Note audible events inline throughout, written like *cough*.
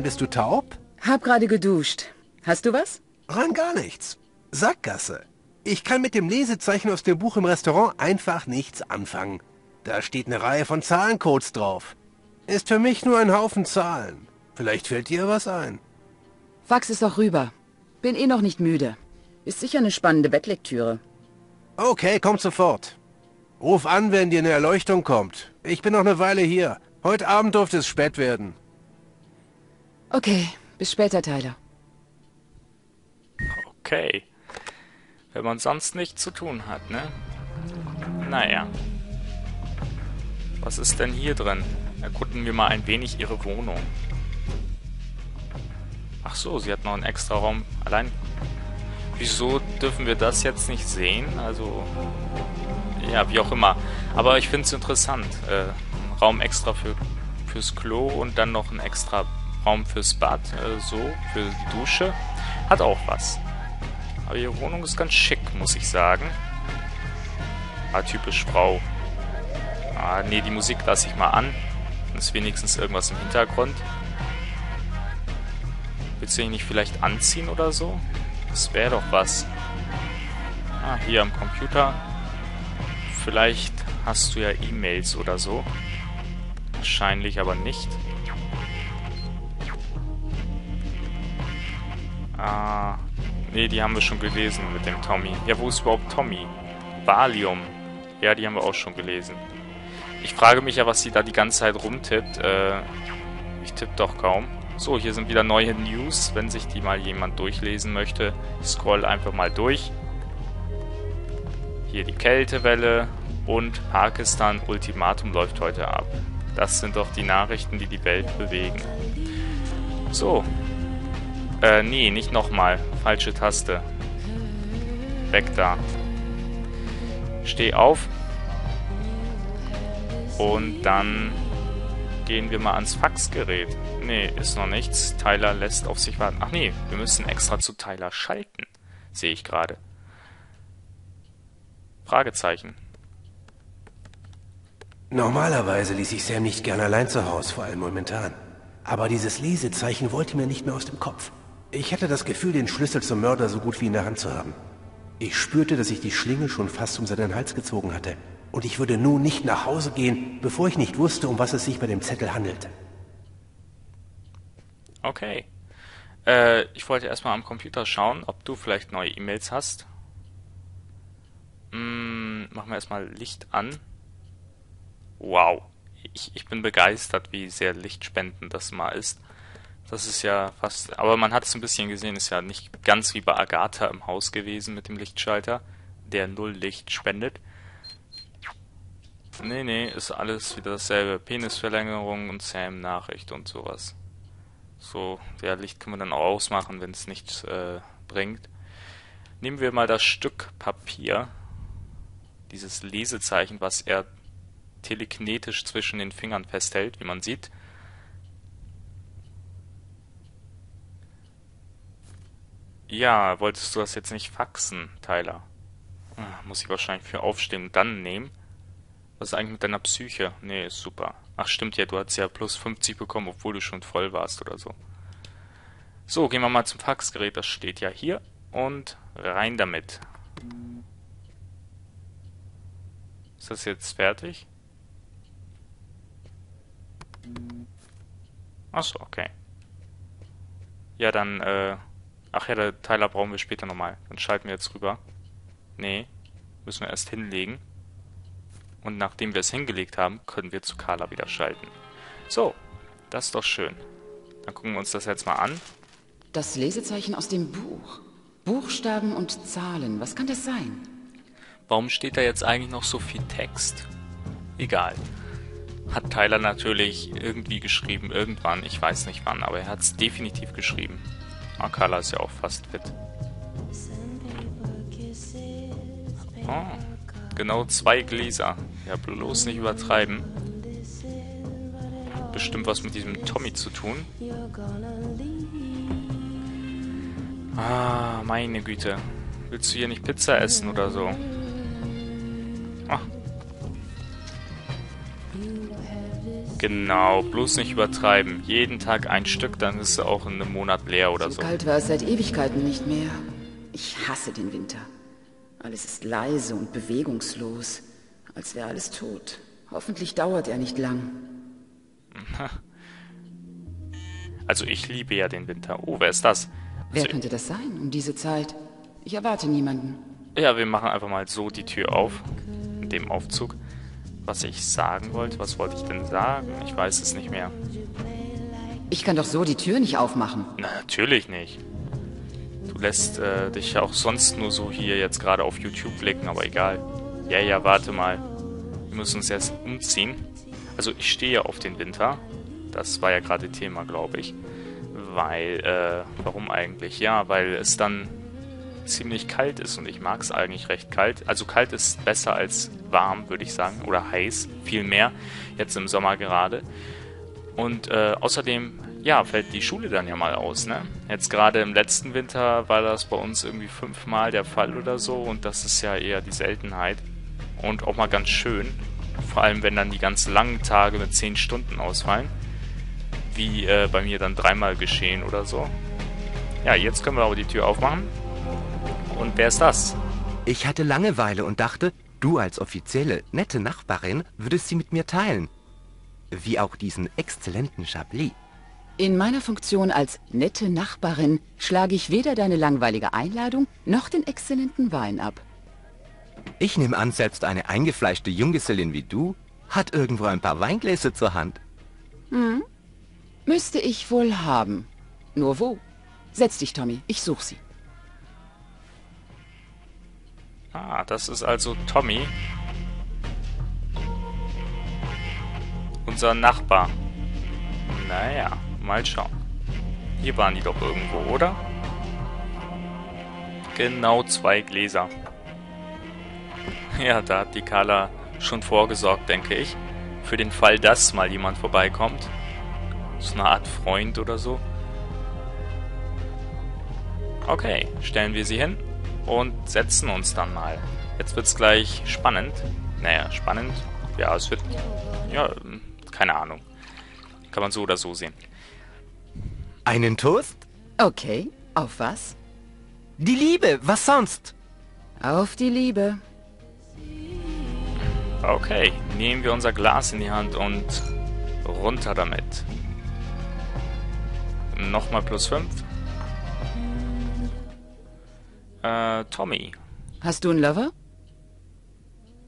Mann, bist du taub? Hab gerade geduscht. Hast du was? Rein gar nichts. Sackgasse. Ich kann mit dem Lesezeichen aus dem Buch im Restaurant einfach nichts anfangen. Da steht eine Reihe von Zahlencodes drauf. Ist für mich nur ein Haufen Zahlen. Vielleicht fällt dir was ein. Fax es doch rüber. Bin eh noch nicht müde. Ist sicher eine spannende Bettlektüre. Okay, kommt sofort. Ruf an, wenn dir eine Erleuchtung kommt. Ich bin noch eine Weile hier. Heute Abend durfte es spät werden. Okay, bis später, Tyler. Okay. Wenn man sonst nichts zu tun hat, ne? Naja. Was ist denn hier drin? Erkunden wir mal ein wenig ihre Wohnung. Ach so, sie hat noch einen extra Raum. Allein... Wieso dürfen wir das jetzt nicht sehen? Also... Ja, wie auch immer. Aber ich finde es interessant. Äh, Raum extra für, fürs Klo und dann noch ein extra Raum fürs Bad. Äh, so, für die Dusche. Hat auch was. Aber ihre Wohnung ist ganz schick, muss ich sagen. Ah, typisch Frau. Ah, nee, die Musik lasse ich mal an. Dann ist wenigstens irgendwas im Hintergrund. Willst du ihn nicht vielleicht anziehen oder so? Das wäre doch was. Ah, hier am Computer. Vielleicht hast du ja E-Mails oder so. Wahrscheinlich aber nicht. Ah, nee, die haben wir schon gelesen mit dem Tommy. Ja, wo ist überhaupt Tommy? Valium. Ja, die haben wir auch schon gelesen. Ich frage mich ja, was sie da die ganze Zeit rumtippt. Äh, ich tippe doch kaum. So, hier sind wieder neue News. Wenn sich die mal jemand durchlesen möchte, scroll einfach mal durch. Hier die Kältewelle und Pakistan Ultimatum läuft heute ab. Das sind doch die Nachrichten, die die Welt bewegen. So. Äh, nee, nicht nochmal. Falsche Taste. Weg da. Steh auf. Und dann gehen wir mal ans Faxgerät. Nee, ist noch nichts. Tyler lässt auf sich warten. Ach nee, wir müssen extra zu Tyler schalten. Sehe ich gerade. Fragezeichen. Normalerweise ließ ich Sam nicht gern allein zu Hause, vor allem momentan. Aber dieses Lesezeichen wollte mir nicht mehr aus dem Kopf. Ich hatte das Gefühl, den Schlüssel zum Mörder so gut wie in der Hand zu haben. Ich spürte, dass ich die Schlinge schon fast um seinen Hals gezogen hatte. Und ich würde nun nicht nach Hause gehen, bevor ich nicht wusste, um was es sich bei dem Zettel handelte. Okay. Äh, ich wollte erstmal am Computer schauen, ob du vielleicht neue E-Mails hast. Hm, machen wir erstmal Licht an. Wow. Ich, ich bin begeistert, wie sehr lichtspendend das mal ist. Das ist ja fast. Aber man hat es ein bisschen gesehen, ist ja nicht ganz wie bei Agatha im Haus gewesen mit dem Lichtschalter, der null Licht spendet. Nee, nee, ist alles wieder dasselbe. Penisverlängerung und Sam-Nachricht und sowas. So, ja, Licht kann man dann auch ausmachen, wenn es nichts äh, bringt. Nehmen wir mal das Stück Papier, dieses Lesezeichen, was er telekinetisch zwischen den Fingern festhält, wie man sieht. Ja, wolltest du das jetzt nicht faxen, Tyler? Hm, muss ich wahrscheinlich für aufstehen und dann nehmen. Was ist eigentlich mit deiner Psyche? Nee, ist super. Ach stimmt ja, du hast ja plus 50 bekommen, obwohl du schon voll warst oder so. So, gehen wir mal zum Faxgerät, das steht ja hier. Und rein damit. Ist das jetzt fertig? Achso, okay. Ja, dann, äh... Ach ja, der Teiler brauchen wir später nochmal. Dann schalten wir jetzt rüber. Nee, müssen wir erst hinlegen. Und nachdem wir es hingelegt haben, können wir zu Carla wieder schalten. So, das ist doch schön. Dann gucken wir uns das jetzt mal an. Das Lesezeichen aus dem Buch. Buchstaben und Zahlen. Was kann das sein? Warum steht da jetzt eigentlich noch so viel Text? Egal. Hat Tyler natürlich irgendwie geschrieben, irgendwann, ich weiß nicht wann, aber er hat es definitiv geschrieben. Carla ist ja auch fast fit. Oh, genau zwei Gläser. Ja, bloß nicht übertreiben. Bestimmt was mit diesem Tommy zu tun. Ah, meine Güte. Willst du hier nicht Pizza essen oder so? Genau, bloß nicht übertreiben. Jeden Tag ein Stück, dann ist es auch in einem Monat leer oder so. so. kalt war es seit Ewigkeiten nicht mehr. Ich hasse den Winter. Alles ist leise und bewegungslos, als wäre alles tot. Hoffentlich dauert er nicht lang. *laughs* Also ich liebe ja den Winter. Oh, wer ist das? Wer Also- könnte das sein um diese Zeit? Ich erwarte niemanden. Ja, wir machen einfach mal so die Tür auf. In dem Aufzug. Was ich sagen wollte, was wollte ich denn sagen? Ich weiß es nicht mehr. Ich kann doch so die Tür nicht aufmachen. Na, natürlich nicht. Du lässt äh, dich auch sonst nur so hier jetzt gerade auf YouTube blicken, aber egal. Ja, ja, warte mal. Wir müssen uns jetzt umziehen. Also ich stehe auf den Winter. Das war ja gerade Thema, glaube ich. Weil, äh, warum eigentlich? Ja, weil es dann ziemlich kalt ist und ich mag es eigentlich recht kalt. Also kalt ist besser als warm, würde ich sagen. Oder heiß, viel mehr. Jetzt im Sommer gerade. Und äh, außerdem, ja, fällt die Schule dann ja mal aus, ne? Jetzt gerade im letzten Winter war das bei uns irgendwie fünfmal der Fall oder so und das ist ja eher die Seltenheit. Und auch mal ganz schön. Vor allem, wenn dann die ganz langen Tage mit zehn Stunden ausfallen. Wie äh, bei mir dann dreimal geschehen oder so. Ja, jetzt können wir aber die Tür aufmachen. Und wer ist das? Ich hatte Langeweile und dachte, du als offizielle, nette Nachbarin würdest sie mit mir teilen. Wie auch diesen exzellenten Chablis. In meiner Funktion als nette Nachbarin schlage ich weder deine langweilige Einladung noch den exzellenten Wein ab. Ich nehme an, selbst eine eingefleischte Junggesellin wie du hat irgendwo ein paar Weingläser zur Hand. Müsste ich wohl haben. Nur wo? Setz dich, Tommy. Ich such sie. Ah, das ist also Tommy. Unser Nachbar. Naja, mal schauen. Hier waren die doch irgendwo, oder? Genau zwei Gläser. Ja, da hat die Carla schon vorgesorgt, denke ich. Für den Fall, dass mal jemand vorbeikommt. So eine Art Freund oder so. Okay, stellen wir sie hin und setzen uns dann mal. Jetzt wird's gleich spannend. Naja, spannend. Ja, es wird. Ja, keine Ahnung. Kann man so oder so sehen. Einen Toast? Okay, auf was? Die Liebe, was sonst? Auf die Liebe. Okay, nehmen wir unser Glas in die Hand und runter damit. Nochmal plus 5. Äh, Tommy. Hast du einen Lover?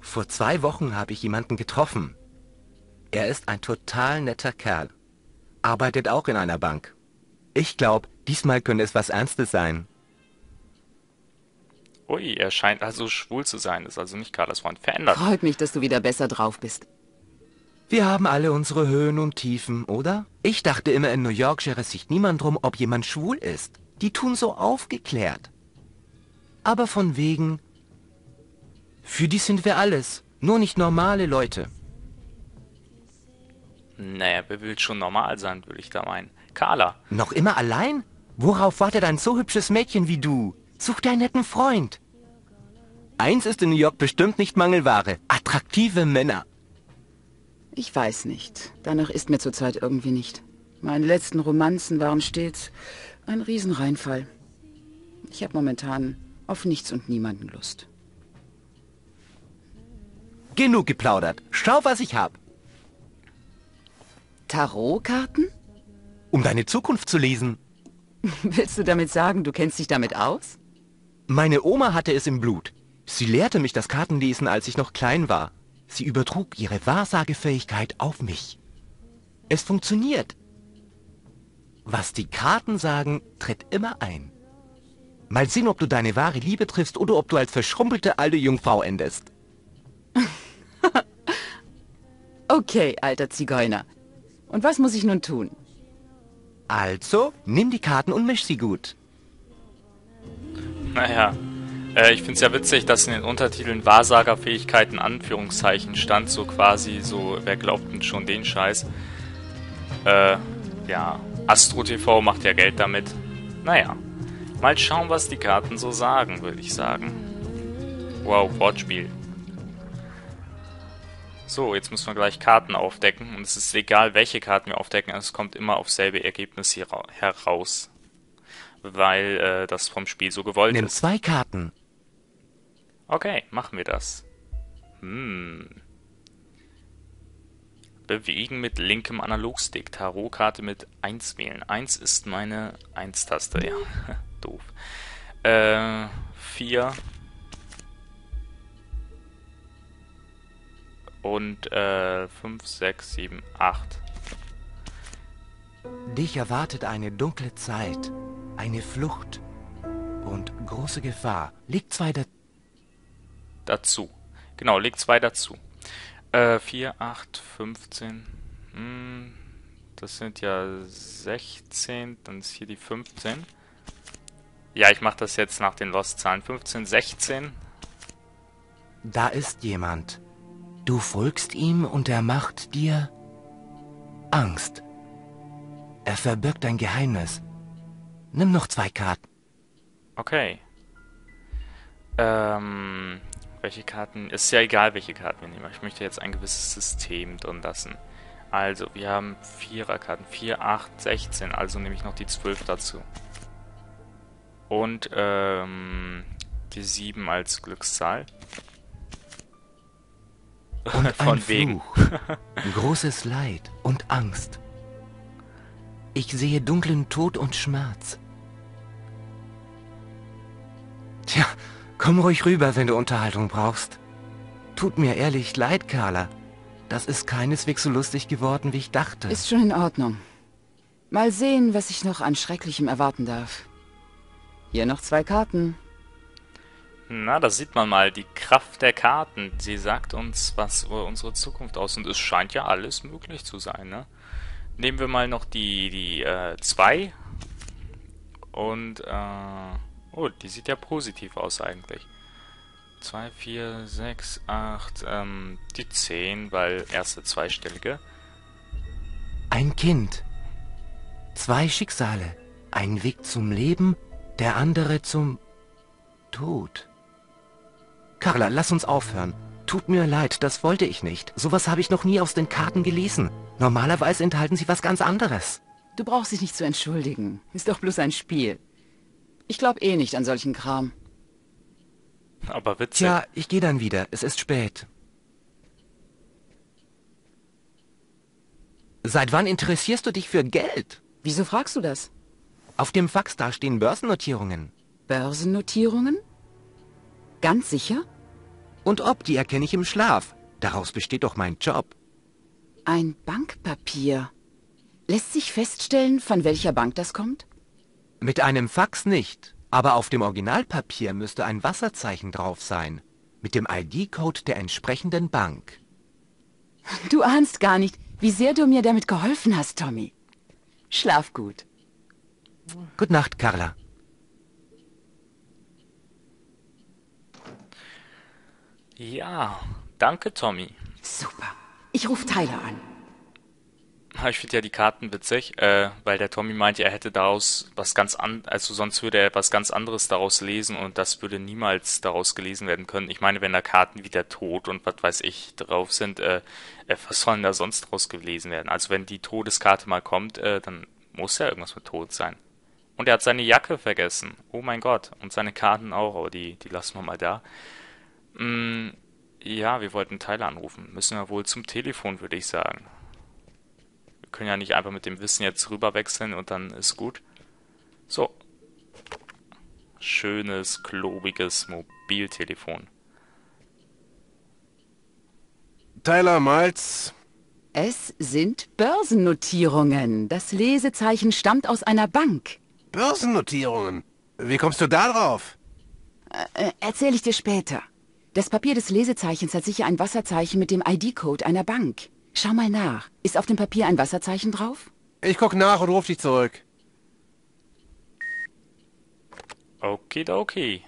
Vor zwei Wochen habe ich jemanden getroffen. Er ist ein total netter Kerl. Arbeitet auch in einer Bank. Ich glaube, diesmal könnte es was Ernstes sein. Ui, er scheint also schwul zu sein. Ist also nicht Carlas Freund. Verändert. Freut mich, dass du wieder besser drauf bist. Wir haben alle unsere Höhen und Tiefen, oder? Ich dachte immer, in New York schere sich niemand drum, ob jemand schwul ist. Die tun so aufgeklärt. Aber von wegen... Für die sind wir alles, nur nicht normale Leute. Naja, wer will schon normal sein, würde ich da meinen. Carla. Noch immer allein? Worauf wartet ein so hübsches Mädchen wie du? Such dir einen netten Freund. Eins ist in New York bestimmt nicht Mangelware. Attraktive Männer. Ich weiß nicht. Danach ist mir zurzeit irgendwie nicht. Meine letzten Romanzen waren stets ein Riesenreinfall. Ich habe momentan auf nichts und niemanden Lust. Genug geplaudert. Schau, was ich hab. Tarotkarten? Um deine Zukunft zu lesen. *laughs* Willst du damit sagen, du kennst dich damit aus? Meine Oma hatte es im Blut. Sie lehrte mich das Kartenlesen, als ich noch klein war. Sie übertrug ihre Wahrsagefähigkeit auf mich. Es funktioniert. Was die Karten sagen, tritt immer ein. Mal sehen, ob du deine wahre Liebe triffst oder ob du als verschrumpelte alte Jungfrau endest. *laughs* Okay, alter Zigeuner. Und was muss ich nun tun? Also, nimm die Karten und misch sie gut. Naja, äh, ich finde es ja witzig, dass in den Untertiteln Wahrsagerfähigkeiten Anführungszeichen stand, so quasi, so, wer glaubt denn schon den Scheiß? Äh, ja, Astro TV macht ja Geld damit. Naja, mal schauen, was die Karten so sagen, würde ich sagen. Wow, Wortspiel. So, jetzt müssen wir gleich Karten aufdecken. Und es ist egal, welche Karten wir aufdecken, es kommt immer auf selbe Ergebnis hier heraus. Weil äh, das vom Spiel so gewollt Nimm ist. zwei Karten. Okay, machen wir das. Hm. Bewegen mit linkem Analogstick. Tarotkarte mit 1 wählen. 1 ist meine 1-Taste. Ja, *laughs* doof. Äh, 4. Und äh, 5, 6, 7, 8. Dich erwartet eine dunkle Zeit, eine Flucht und große Gefahr. Leg zwei da dazu. Genau, leg zwei dazu. Äh, 4, 8, 15. Hm, das sind ja 16, dann ist hier die 15. Ja, ich mache das jetzt nach den Lost-Zahlen. 15, 16. Da ist jemand. Du folgst ihm und er macht dir Angst. Er verbirgt ein Geheimnis. Nimm noch zwei Karten. Okay. Ähm, welche Karten? Ist ja egal, welche Karten wir nehmen. Ich möchte jetzt ein gewisses System drin lassen. Also, wir haben Viererkarten. 4, 8, 16. Also nehme ich noch die 12 dazu. Und ähm, die 7 als Glückszahl. Und *laughs* Von ein wegen. Fluch. Großes Leid und Angst. Ich sehe dunklen Tod und Schmerz. Komm ruhig rüber, wenn du Unterhaltung brauchst. Tut mir ehrlich leid, Carla. Das ist keineswegs so lustig geworden, wie ich dachte. Ist schon in Ordnung. Mal sehen, was ich noch an Schrecklichem erwarten darf. Hier noch zwei Karten. Na, da sieht man mal die Kraft der Karten. Sie sagt uns was über unsere Zukunft aus und es scheint ja alles möglich zu sein, ne? Nehmen wir mal noch die, die, äh, zwei. Und, äh, oh, die sieht ja positiv aus eigentlich. 2, 4, 6, 8, ähm, die 10, weil erste zweistellige. Ein Kind. Zwei Schicksale. Ein Weg zum Leben, der andere zum Tod. Carla, lass uns aufhören. Tut mir leid, das wollte ich nicht. Sowas habe ich noch nie aus den Karten gelesen. Normalerweise enthalten sie was ganz anderes. Du brauchst dich nicht zu entschuldigen. Ist doch bloß ein Spiel. Ich glaube eh nicht an solchen Kram. Aber witzig. Tja, ich gehe dann wieder. Es ist spät. Seit wann interessierst du dich für Geld? Wieso fragst du das? Auf dem Fax da stehen Börsennotierungen. Börsennotierungen? Ganz sicher? Und ob, die erkenne ich im Schlaf. Daraus besteht doch mein Job. Ein Bankpapier. Lässt sich feststellen, von welcher Bank das kommt? Mit einem Fax nicht. Aber auf dem Originalpapier müsste ein Wasserzeichen drauf sein. Mit dem ID-Code der entsprechenden Bank. Du ahnst gar nicht, wie sehr du mir damit geholfen hast, Tommy. Schlaf gut. Gute Nacht, Carla. Ja, danke, Tommy. Super. Ich rufe Tyler an. Ich finde ja die Karten witzig, äh, weil der Tommy meinte, er hätte daraus was ganz an, also sonst würde er was ganz anderes daraus lesen und das würde niemals daraus gelesen werden können. Ich meine, wenn da Karten wie der Tod und was weiß ich drauf sind, äh, äh, was sollen da sonst draus gelesen werden? Also wenn die Todeskarte mal kommt, äh, dann muss ja irgendwas mit Tod sein. Und er hat seine Jacke vergessen. Oh mein Gott. Und seine Karten auch, aber die, die lassen wir mal da. Mm, ja, wir wollten Teile anrufen. Müssen wir wohl zum Telefon, würde ich sagen. Wir können ja nicht einfach mit dem Wissen jetzt rüberwechseln und dann ist gut. So. Schönes, klobiges Mobiltelefon. Tyler Miles, Es sind Börsennotierungen. Das Lesezeichen stammt aus einer Bank. Börsennotierungen. Wie kommst du da drauf? Äh, erzähle ich dir später. Das Papier des Lesezeichens hat sicher ein Wasserzeichen mit dem ID-Code einer Bank. Schau mal nach. Ist auf dem Papier ein Wasserzeichen drauf? Ich guck nach und ruf dich zurück. Okidoki.